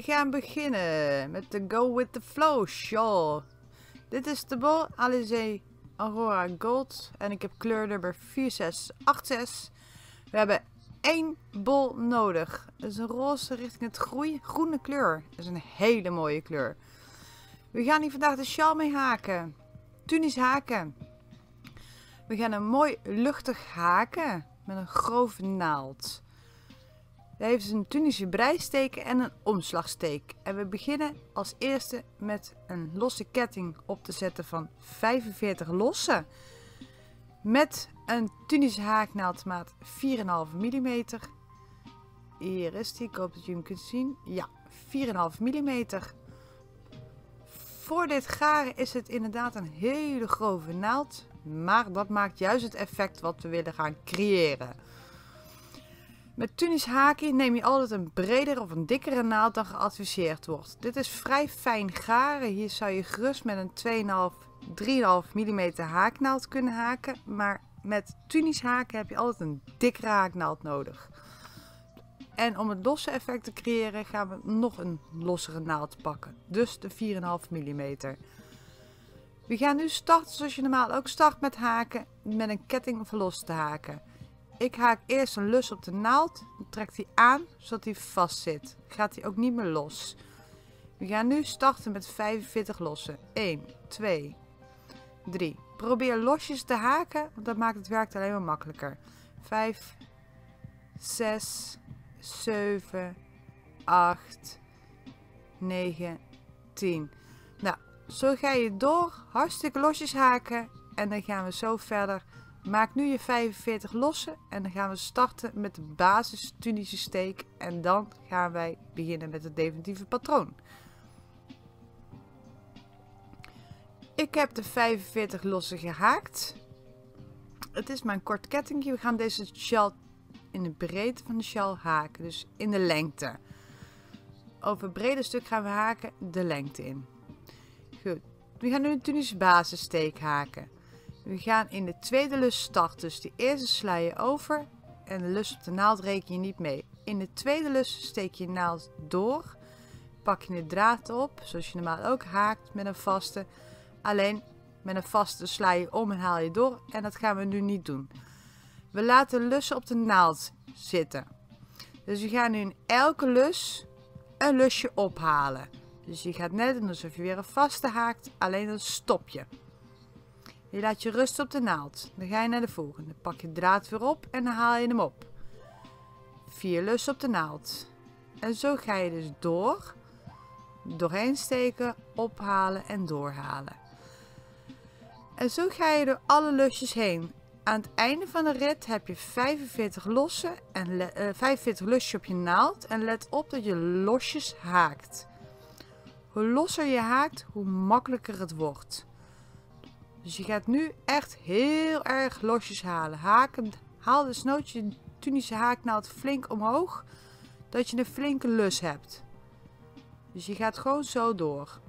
We gaan beginnen met de Go With The Flow shawl. Dit is de bol Alizé Aurora Gold en ik heb kleur nummer 4686. We hebben één bol nodig. Dat is een roze richting het groei, groene kleur. Dat is een hele mooie kleur. We gaan hier vandaag de sjaal mee haken. Tunis haken. We gaan een mooi luchtig haken met een grove naald. Hij heeft een Tunische breisteek en een omslagsteek. En we beginnen als eerste met een losse ketting op te zetten van 45 losse. Met een Tunische haaknaaldmaat 4,5 mm. Hier is die, ik hoop dat je hem kunt zien. Ja, 4,5 mm. Voor dit garen is het inderdaad een hele grove naald. Maar dat maakt juist het effect wat we willen gaan creëren. Met Tunis haakje neem je altijd een bredere of een dikkere naald dan geadviseerd wordt. Dit is vrij fijn garen. Hier zou je gerust met een 2,5, 3,5 mm haaknaald kunnen haken. Maar met Tunis haken heb je altijd een dikkere haaknaald nodig. En om het losse effect te creëren gaan we nog een lossere naald pakken. Dus de 4,5 mm. We gaan nu starten zoals je normaal ook start met haken. Met een ketting los te haken. Ik haak eerst een lus op de naald. Dan trekt hij aan zodat hij vast zit. Gaat hij ook niet meer los. We gaan nu starten met 45 lossen. 1, 2, 3. Probeer losjes te haken, want dat maakt het werk alleen maar makkelijker. 5, 6, 7, 8, 9, 10. Nou, zo ga je door. Hartstikke losjes haken. En dan gaan we zo verder Maak nu je 45 lossen en dan gaan we starten met de basis Tunische steek en dan gaan wij beginnen met het definitieve patroon. Ik heb de 45 lossen gehaakt. Het is mijn kort kettingje. We gaan deze sjaal in de breedte van de sjaal haken, dus in de lengte. Over het brede stuk gaan we haken de lengte in. Goed. We gaan nu een Tunische basissteek haken. We gaan in de tweede lus starten. Dus de eerste sla je over en de lus op de naald reken je niet mee. In de tweede lus steek je naald door. Pak je de draad op, zoals je normaal ook haakt met een vaste. Alleen met een vaste sla je om en haal je door. En dat gaan we nu niet doen. We laten lussen op de naald zitten. Dus we gaan nu in elke lus een lusje ophalen. Dus je gaat net doen alsof je weer een vaste haakt, alleen dan stop je. Je laat je rusten op de naald. Dan ga je naar de volgende. Pak je draad weer op en dan haal je hem op. Vier lussen op de naald. En zo ga je dus door. Doorheen steken, ophalen en doorhalen. En zo ga je door alle lusjes heen. Aan het einde van de rit heb je 45 lossen en uh, 45 lusjes op je naald. En let op dat je losjes haakt. Hoe losser je haakt, hoe makkelijker het wordt. Dus je gaat nu echt heel erg losjes halen. Haken, haal de snootje Tunische haaknaald flink omhoog. Dat je een flinke lus hebt. Dus je gaat gewoon zo door.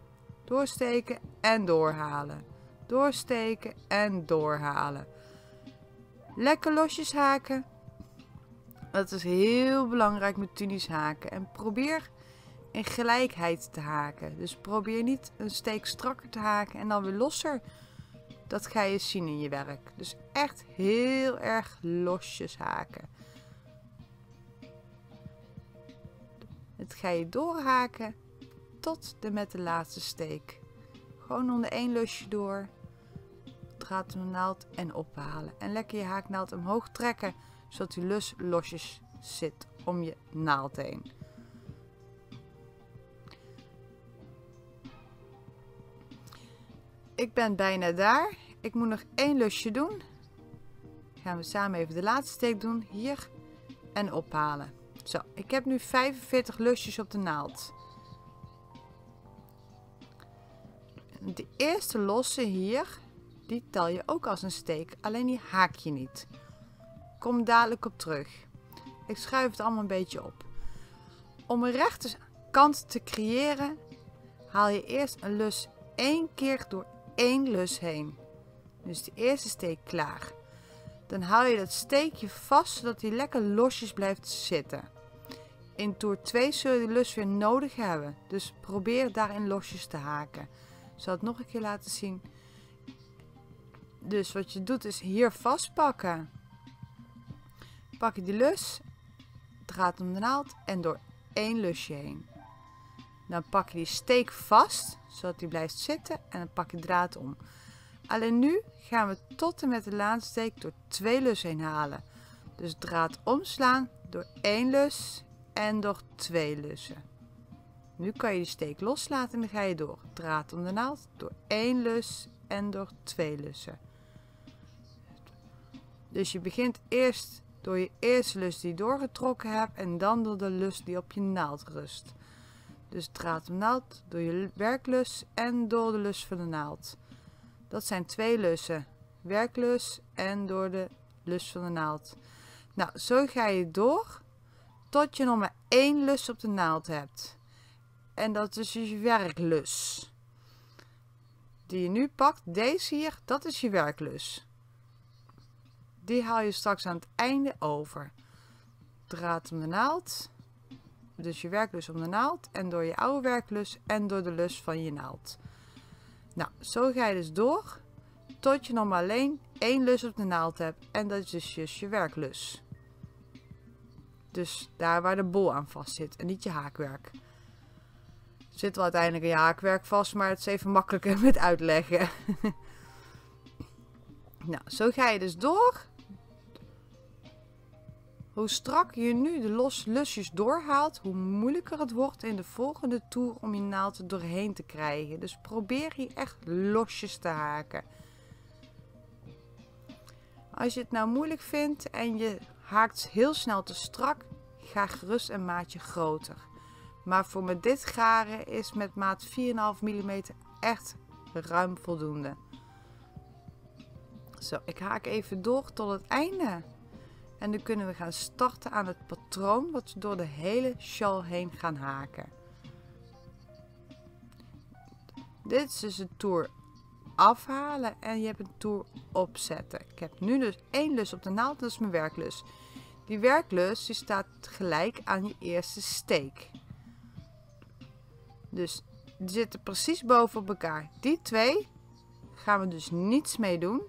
Doorsteken en doorhalen. Doorsteken en doorhalen. Lekker losjes haken. Dat is heel belangrijk met Tunis haken. En probeer in gelijkheid te haken. Dus probeer niet een steek strakker te haken en dan weer losser. Dat ga je zien in je werk. Dus echt heel erg losjes haken. Het ga je doorhaken tot de met de laatste steek. Gewoon onder één lusje door. Draad de naald en ophalen. En lekker je haaknaald omhoog trekken. Zodat die lus losjes zit om je naald heen. Ik ben bijna daar. Ik moet nog één lusje doen. Gaan we samen even de laatste steek doen. Hier. En ophalen. Zo, ik heb nu 45 lusjes op de naald. De eerste losse hier, die tel je ook als een steek. Alleen die haak je niet. Kom dadelijk op terug. Ik schuif het allemaal een beetje op. Om een rechte kant te creëren, haal je eerst een lus één keer door één lus heen. Dus de eerste steek klaar. Dan hou je dat steekje vast zodat hij lekker losjes blijft zitten. in toer 2 zul je de lus weer nodig hebben. Dus probeer daarin losjes te haken. Ik zal het nog een keer laten zien. Dus wat je doet is hier vastpakken. Pak je die lus, draad om de naald en door één lusje heen. Dan pak je die steek vast, zodat die blijft zitten en dan pak je draad om. Alleen nu gaan we tot en met de laatste steek door twee lussen heen halen. Dus draad omslaan door één lus en door twee lussen. Nu kan je die steek loslaten en dan ga je door. Draad om de naald door één lus en door twee lussen. Dus je begint eerst door je eerste lus die je doorgetrokken hebt en dan door de lus die op je naald rust. Dus draad om naald door je werklus en door de lus van de naald. Dat zijn twee lussen. Werklus en door de lus van de naald. Nou, zo ga je door tot je nog maar één lus op de naald hebt. En dat is dus je werklus. Die je nu pakt, deze hier, dat is je werklus. Die haal je straks aan het einde over. Draad om de naald. Dus je werklus om de naald en door je oude werklus en door de lus van je naald. Nou, zo ga je dus door tot je nog maar alleen één lus op de naald hebt en dat is dus, je werklus. Dus daar waar de bol aan vast zit en niet je haakwerk. Zit wel uiteindelijk je haakwerk vast, maar het is even makkelijker met uitleggen. nou, zo ga je dus door. Hoe strak je nu de los lusjes doorhaalt, hoe moeilijker het wordt in de volgende toer om je naald er doorheen te krijgen. Dus probeer hier echt losjes te haken. Als je het nou moeilijk vindt en je haakt heel snel te strak, ga gerust een maatje groter. Maar voor met dit garen is met maat 4,5 mm echt ruim voldoende. Zo, ik haak even door tot het einde. En dan kunnen we gaan starten aan het patroon wat we door de hele shawl heen gaan haken. Dit is dus een toer afhalen en je hebt een toer opzetten. Ik heb nu dus één lus op de naald, dat is mijn werklus. Die werklus die staat gelijk aan je eerste steek. Dus die zitten precies boven op elkaar. Die twee gaan we dus niets mee doen.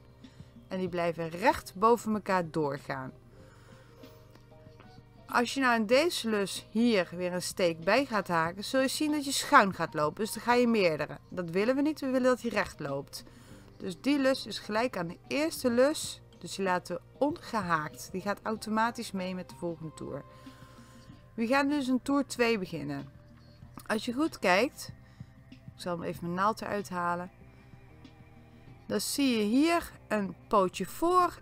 En die blijven recht boven elkaar doorgaan. Als je nou in deze lus hier weer een steek bij gaat haken, zul je zien dat je schuin gaat lopen. Dus dan ga je meerdere. Dat willen we niet, we willen dat hij recht loopt. Dus die lus is gelijk aan de eerste lus. Dus die laten we ongehaakt. Die gaat automatisch mee met de volgende toer. We gaan dus een toer 2 beginnen. Als je goed kijkt, ik zal hem even mijn naald eruit halen. Dan zie je hier een pootje voor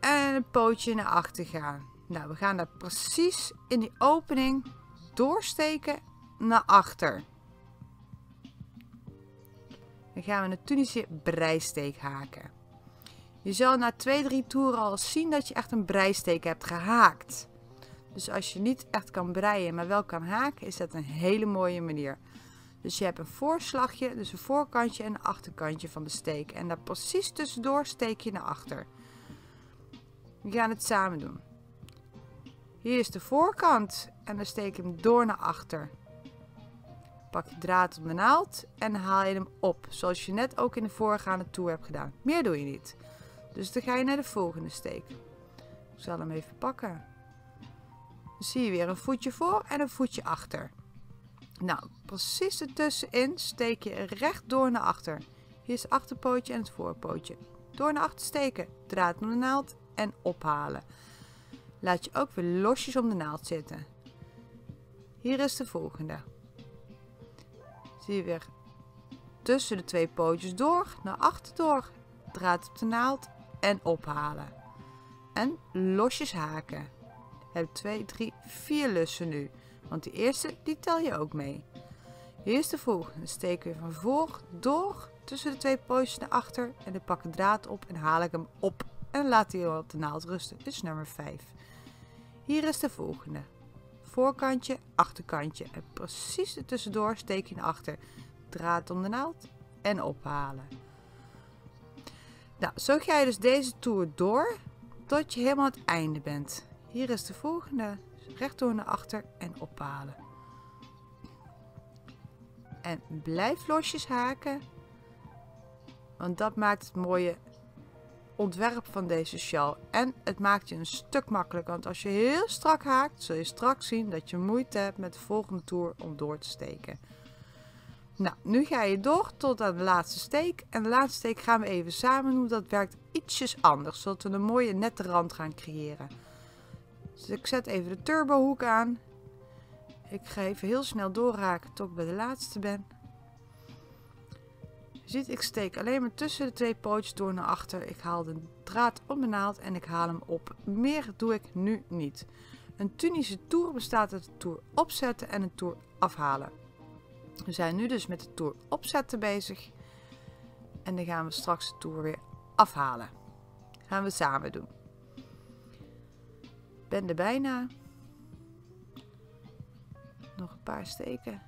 en een pootje naar achter gaan. Nou, we gaan daar precies in die opening doorsteken naar achter. Dan gaan we een Tunische breisteek haken. Je zal na 2-3 toeren al zien dat je echt een breisteek hebt gehaakt. Dus als je niet echt kan breien, maar wel kan haken, is dat een hele mooie manier. Dus je hebt een voorslagje, dus een voorkantje en een achterkantje van de steek. En daar precies tussendoor steek je naar achter. We gaan het samen doen. Hier is de voorkant en dan steek je hem door naar achter. Pak je draad om de naald en haal je hem op, zoals je net ook in de voorgaande toer hebt gedaan. Meer doe je niet. Dus dan ga je naar de volgende steek. Ik zal hem even pakken. Dan zie je weer een voetje voor en een voetje achter. Nou, precies ertussenin steek je recht door naar achter. Hier is het achterpootje en het voorpootje. Door naar achter steken, draad om de naald en ophalen. Laat je ook weer losjes om de naald zitten. Hier is de volgende. Zie je weer tussen de twee pootjes door, naar achter door. Draad op de naald en ophalen. En losjes haken. Heb 2, 3, 4 lussen nu. Want die eerste, die tel je ook mee. Hier is de volgende. Steek weer van voor door tussen de twee pootjes naar achter. En dan pak ik draad op en haal ik hem op. En laat hij op de naald rusten. Dit is nummer 5. Hier is de volgende. Voorkantje, achterkantje. En precies er tussendoor steek je naar achter. Draad om de naald en ophalen. Nou, zo ga je dus deze toer door tot je helemaal aan het einde bent. Hier is de volgende. rechtdoor naar achter en ophalen. En blijf losjes haken, want dat maakt het mooie ontwerp van deze sjaal. En het maakt je een stuk makkelijker, want als je heel strak haakt, zul je straks zien dat je moeite hebt met de volgende toer om door te steken. Nou, nu ga je door tot aan de laatste steek. En de laatste steek gaan we even samen doen. Dat werkt ietsjes anders, zodat we een mooie nette rand gaan creëren. Dus ik zet even de turbohoek aan. Ik ga even heel snel doorraken tot ik bij de laatste ben. Ziet, ik steek alleen maar tussen de twee pootjes door naar achter. Ik haal de draad om mijn naald en ik haal hem op. Meer doe ik nu niet. Een Tunische toer bestaat uit een toer opzetten en een toer afhalen. We zijn nu dus met de toer opzetten bezig. En dan gaan we straks de toer weer afhalen. Gaan we samen doen. Ben er bijna. Nog een paar steken.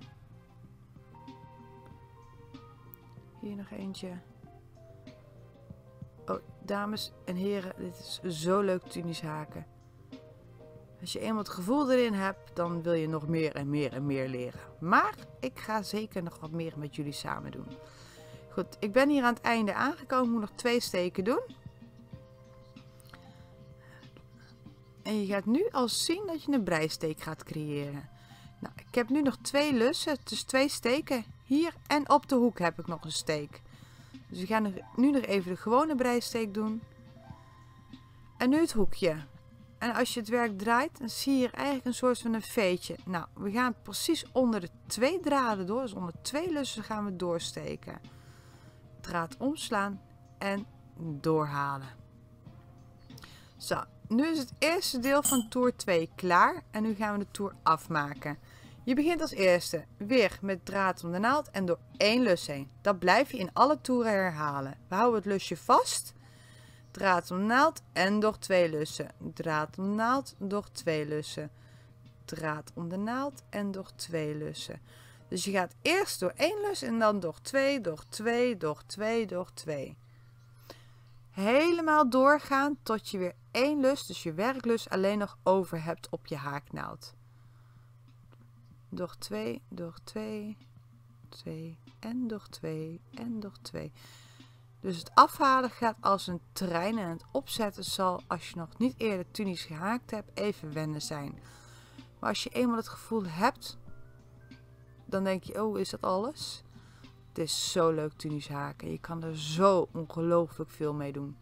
Hier nog eentje. Oh, dames en heren, dit is zo leuk Tunis haken. Als je eenmaal het gevoel erin hebt, dan wil je nog meer en meer en meer leren. Maar ik ga zeker nog wat meer met jullie samen doen. Goed, ik ben hier aan het einde aangekomen. Ik moet nog twee steken doen. En je gaat nu al zien dat je een breisteek gaat creëren. Nou, ik heb nu nog twee lussen, dus twee steken. Hier en op de hoek heb ik nog een steek. Dus we gaan nu nog even de gewone breisteek doen. En nu het hoekje. En als je het werk draait, dan zie je hier eigenlijk een soort van een veetje. Nou, we gaan precies onder de twee draden door. Dus onder twee lussen gaan we doorsteken. Draad omslaan en doorhalen. Zo, nu is het eerste deel van toer 2 klaar. En nu gaan we de toer afmaken. Je begint als eerste weer met draad om de naald en door één lus heen. Dat blijf je in alle toeren herhalen. We houden het lusje vast draad om naald en door twee lussen. Draad om naald, door twee lussen. Draad om de naald en door twee lussen. Dus je gaat eerst door één lus en dan door twee, door twee, door twee, door twee. Helemaal doorgaan tot je weer één lus, dus je werklus, alleen nog over hebt op je haaknaald. Door twee, door twee, twee en door twee en door twee. Dus het afhalen gaat als een trein en het opzetten zal, als je nog niet eerder tunies gehaakt hebt, even wennen zijn. Maar als je eenmaal het gevoel hebt, dan denk je, oh, is dat alles? Het is zo leuk tunies haken. Je kan er zo ongelooflijk veel mee doen.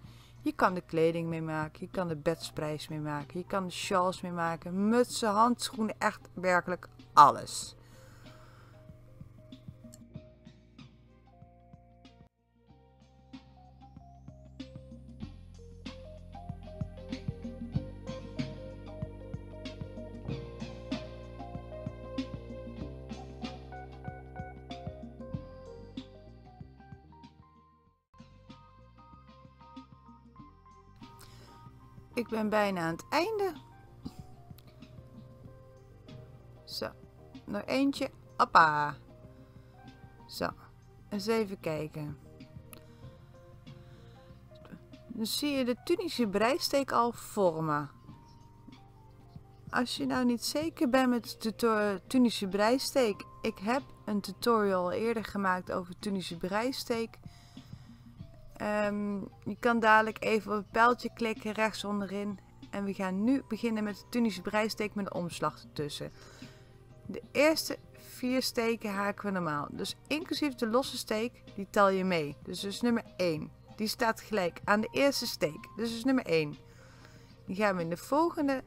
Je kan de kleding mee maken, je kan de bedspreis mee maken, je kan de shawls mee maken, mutsen, handschoenen, echt werkelijk alles. Ik ben bijna aan het einde. Zo, nog eentje. Appa. Zo, eens even kijken. Dan zie je de Tunische breisteek al vormen. Als je nou niet zeker bent met de Tunische breisteek. Ik heb een tutorial eerder gemaakt over Tunische breisteek. Um, je kan dadelijk even op het pijltje klikken rechts onderin. En we gaan nu beginnen met de Tunische breisteek met de omslag ertussen. De eerste vier steken haken we normaal. Dus inclusief de losse steek, die tel je mee. Dus dus nummer 1. Die staat gelijk aan de eerste steek. Dus is nummer 1. Die gaan we in de volgende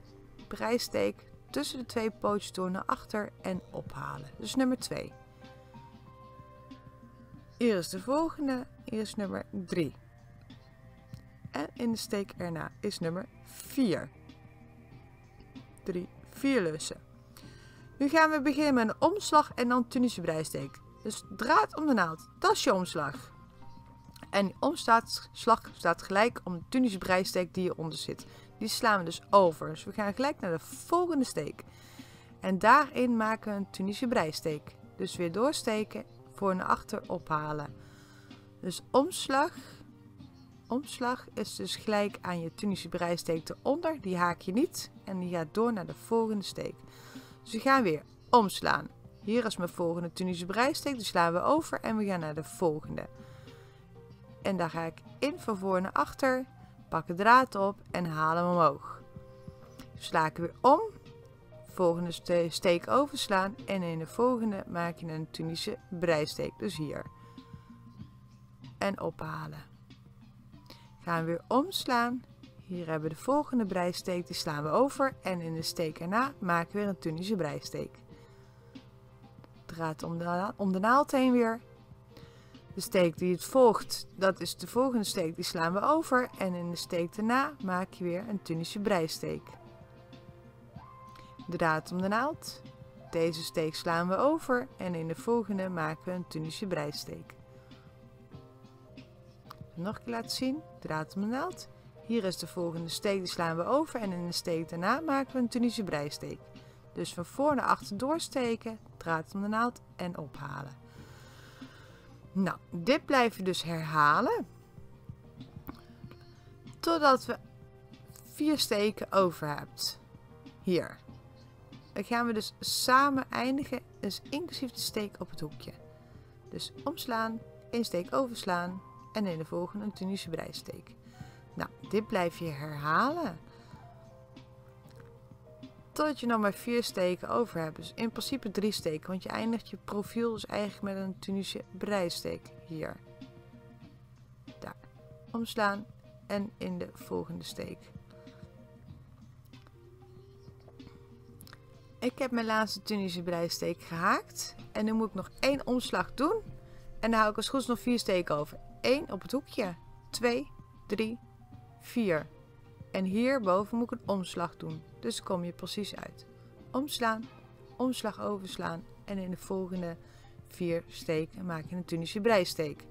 breisteek tussen de twee pootjes door naar achter en ophalen. Dus nummer 2. Is de volgende, is nummer 3. En in de steek erna is nummer 4. 3, 4 lussen. Nu gaan we beginnen met een omslag en dan Tunische breisteek. Dus draad om de naald, dat is je omslag. En die omslag staat gelijk om de Tunische breisteek die hieronder zit. Die slaan we dus over. Dus we gaan gelijk naar de volgende steek. En daarin maken we een Tunische breisteek. Dus weer doorsteken voor naar achter ophalen. Dus omslag. Omslag is dus gelijk aan je Tunische breisteek eronder. Die haak je niet. en die gaat door naar de volgende steek. Dus we gaan weer omslaan. Hier is mijn volgende Tunische breisteek, die slaan we over en we gaan naar de volgende. En daar ga ik in van voor naar achter, pak de draad op en haal hem omhoog. Sla ik weer om, volgende steek overslaan en in de volgende maak je een Tunische breisteek, dus hier. En ophalen. Gaan we weer omslaan. Hier hebben we de volgende breisteek, die slaan we over en in de steek erna maken we weer een Tunische breisteek. Draad om de, om de naald heen weer de steek die het volgt, dat is de volgende steek, die slaan we over. En in de steek daarna maak je weer een Tunische breisteek. Draad om de naald. Deze steek slaan we over en in de volgende maken we een Tunische breisteek. Nog een keer laten zien. Draad om de naald. Hier is de volgende steek, die slaan we over en in de steek daarna maken we een Tunische breisteek. Dus van voor naar achter doorsteken, draad om de naald en ophalen. Nou, dit blijven dus herhalen. Totdat we vier steken over hebt. Hier. Dan gaan we dus samen eindigen, dus inclusief de steek op het hoekje. Dus omslaan, één steek overslaan en in de volgende een Tunische breisteek. Nou, dit blijf je herhalen totdat je nog maar vier steken over hebt. Dus in principe drie steken, want je eindigt je profiel dus eigenlijk met een Tunische breisteek hier. Daar. Omslaan en in de volgende steek. Ik heb mijn laatste Tunische breisteek gehaakt. En nu moet ik nog één omslag doen. En dan hou ik als goed nog vier steken over. 1 op het hoekje. 2, 3, 4. En hierboven moet ik een omslag doen. Dus kom je precies uit. Omslaan, omslag overslaan en in de volgende vier steken maak je een Tunische breisteek.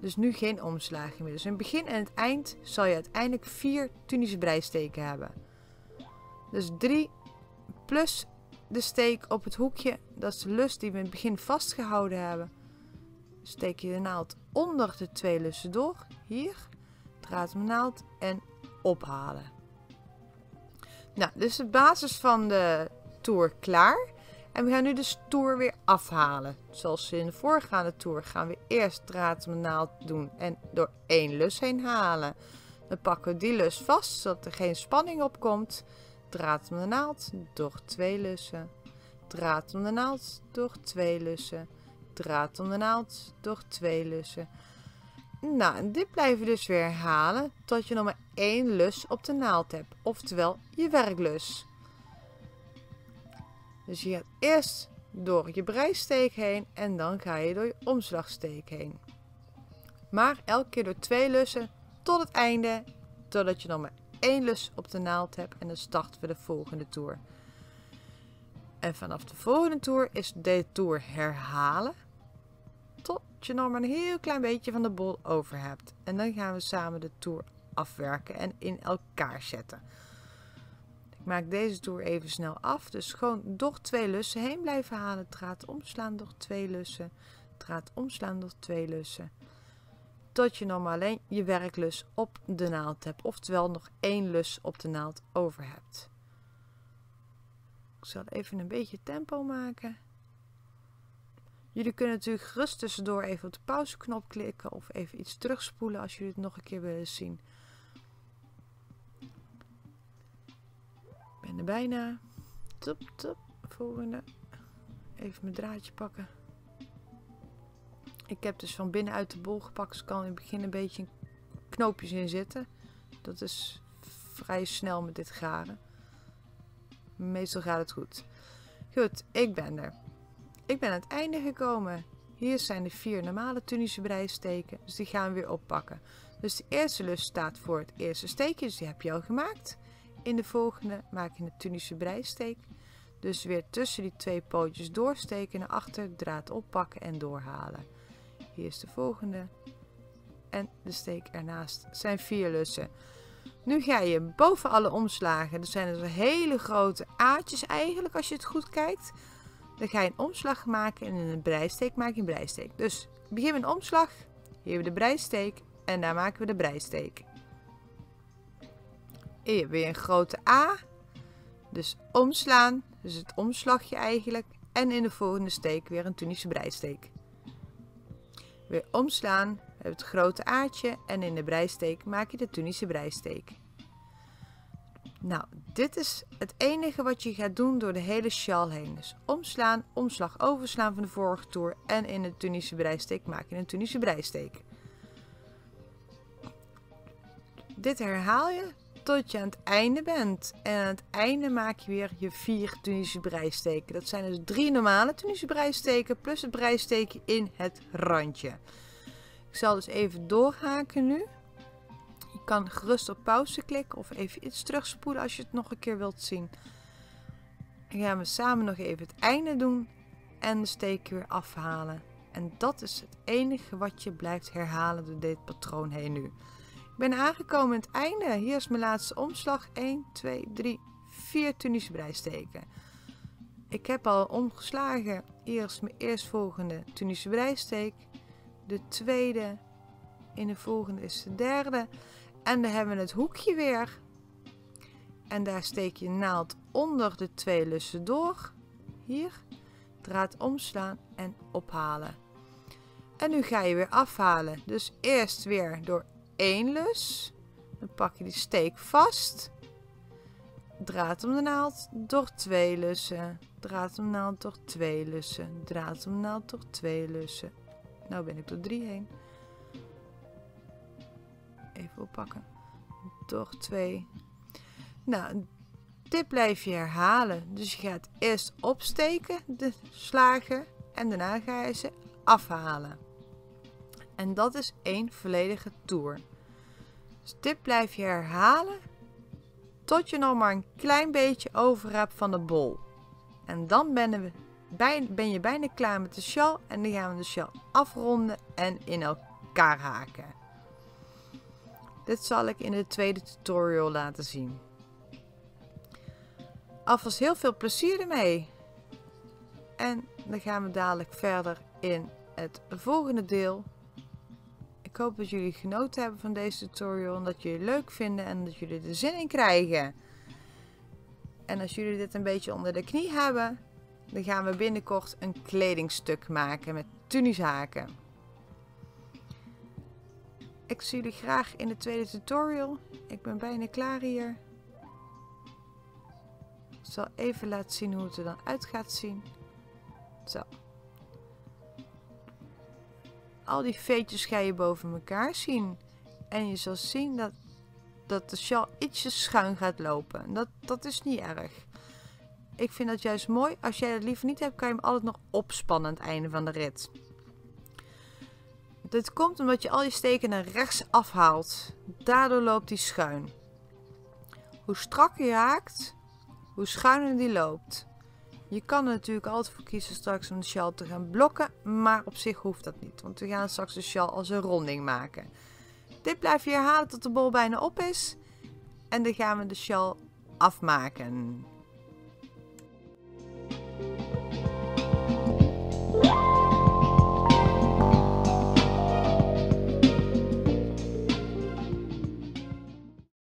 Dus nu geen omslagen meer. Dus in het begin en het eind zal je uiteindelijk vier Tunische breisteken hebben. Dus drie plus de steek op het hoekje. Dat is de lus die we in het begin vastgehouden hebben. Steek je de naald onder de twee lussen door. Hier. Draad om naald en ophalen. Nou, dus de basis van de tour klaar. En we gaan nu de tour weer afhalen. Zoals in de voorgaande tour gaan we eerst draad om naald doen en door één lus heen halen. Dan pakken we die lus vast, zodat er geen spanning op komt. Draad om de naald door twee lussen. Draad om de naald door twee lussen. Draad om de naald door twee lussen. Nou, en dit blijven we dus weer herhalen tot je nog maar één lus op de naald hebt, oftewel je werklus. Dus je gaat eerst door je breisteek heen en dan ga je door je omslagsteek heen. Maar elke keer door twee lussen tot het einde, totdat je nog maar één lus op de naald hebt en dan starten we de volgende toer. En vanaf de volgende toer is de toer herhalen tot je nog maar een heel klein beetje van de bol over hebt. En dan gaan we samen de toer afwerken en in elkaar zetten. Ik maak deze toer even snel af. Dus gewoon door twee lussen heen blijven halen. Draad omslaan door twee lussen. Draad omslaan door twee lussen. Tot je nog maar alleen je werklus op de naald hebt. Oftewel nog één lus op de naald over hebt. Ik zal even een beetje tempo maken. Jullie kunnen natuurlijk gerust tussendoor even op de pauzeknop klikken of even iets terugspoelen als jullie het nog een keer willen zien. Ik ben er bijna. Top, top. Volgende. Even mijn draadje pakken. Ik heb dus van binnenuit de bol gepakt. Dus kan in het begin een beetje knoopjes in zitten. Dat is vrij snel met dit garen. Meestal gaat het goed. Goed, ik ben er. Ik ben aan het einde gekomen. Hier zijn de vier normale Tunische breisteken, dus die gaan we weer oppakken. Dus de eerste lus staat voor het eerste steekje, dus die heb je al gemaakt. In de volgende maak je een Tunische breisteek. Dus weer tussen die twee pootjes doorsteken naar achter, draad oppakken en doorhalen. Hier is de volgende. En de steek ernaast zijn vier lussen. Nu ga je boven alle omslagen, er zijn dus hele grote aatjes eigenlijk als je het goed kijkt. Dan ga je een omslag maken en in een breisteek maak je een breisteek. Dus begin met een omslag, hier hebben we de breisteek en daar maken we de breisteek. Hier weer een grote A. Dus omslaan, dus het omslagje eigenlijk. En in de volgende steek weer een Tunische breisteek. Weer omslaan, het grote aardje en in de breisteek maak je de Tunische breisteek. Nou, dit is het enige wat je gaat doen door de hele sjaal heen. Dus omslaan, omslag overslaan van de vorige toer en in de Tunische breisteek maak je een Tunische breisteek. Dit herhaal je tot je aan het einde bent. En aan het einde maak je weer je vier Tunische breisteken. Dat zijn dus drie normale Tunische breisteken plus het breisteken in het randje. Ik zal dus even doorhaken nu. Je kan gerust op pauze klikken of even iets terugspoelen als je het nog een keer wilt zien. En gaan we samen nog even het einde doen en de steek weer afhalen. En dat is het enige wat je blijft herhalen door dit patroon heen nu. Ik ben aangekomen aan het einde. Hier is mijn laatste omslag. 1, 2, 3, 4 Tunische breisteken. Ik heb al omgeslagen. Hier is mijn eerstvolgende Tunische breisteek. De tweede. In de volgende is de derde. En dan hebben we het hoekje weer. En daar steek je naald onder de twee lussen door. Hier. Draad omslaan en ophalen. En nu ga je weer afhalen. Dus eerst weer door één lus. Dan pak je die steek vast. Draad om de naald door twee lussen. Draad om de naald door twee lussen. Draad om de naald door twee lussen. Nou ben ik door drie heen. Even oppakken. Door twee. Nou, dit blijf je herhalen. Dus je gaat eerst opsteken, de slagen. En daarna ga je ze afhalen. En dat is één volledige toer. Dus dit blijf je herhalen tot je nog maar een klein beetje over hebt van de bol. En dan ben, ben je bijna klaar met de sjaal en dan gaan we de sjaal afronden en in elkaar haken. Dit zal ik in de tweede tutorial laten zien. Alvast heel veel plezier ermee. En dan gaan we dadelijk verder in het volgende deel ik hoop dat jullie genoten hebben van deze tutorial. En dat jullie het leuk vinden en dat jullie er zin in krijgen. En als jullie dit een beetje onder de knie hebben, dan gaan we binnenkort een kledingstuk maken met tunishaken. Ik zie jullie graag in de tweede tutorial. Ik ben bijna klaar hier. Ik zal even laten zien hoe het er dan uit gaat zien. Zo al die veetjes ga je boven elkaar zien. En je zal zien dat, dat de sjaal ietsje schuin gaat lopen. Dat, dat is niet erg. Ik vind dat juist mooi. Als jij dat liever niet hebt, kan je hem altijd nog opspannen aan het einde van de rit. Dit komt omdat je al je steken naar rechts afhaalt. Daardoor loopt hij schuin. Hoe strakker je haakt, hoe schuiner die loopt. Je kan er natuurlijk altijd voor kiezen straks om de shell te gaan blokken, maar op zich hoeft dat niet, want we gaan straks de shell als een ronding maken. Dit blijf je herhalen tot de bol bijna op is en dan gaan we de shell afmaken.